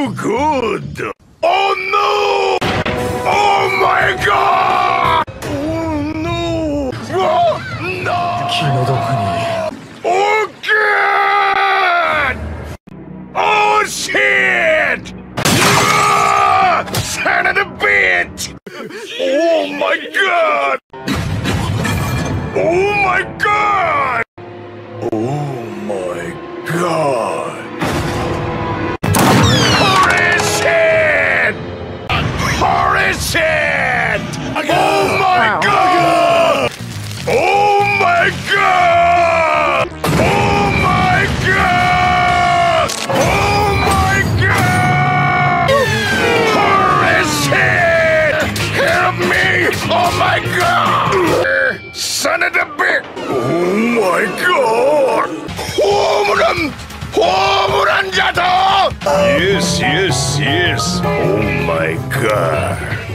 too good! Oh no! Oh my god! Oh no! Oh no! Oh god! Oh shit! Ah, son of a bitch! Oh my god! Oh my god! Holy shit! Oh my god! Oh my god! Oh my god! Oh my god! Holy shit! Help me! Oh my god! Son of a bitch! Oh my god! Yes, yes, yes. Oh my god.